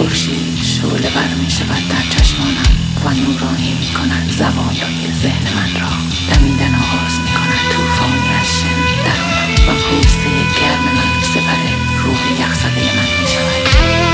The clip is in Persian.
خورشید شعله ور می شود در چشمانم و نورانی می کند زوایای ذهن من را. دمیدن آغاز می کند توفانی از شن درونم و پوسته گرم من سپر روح یخزده من می شود.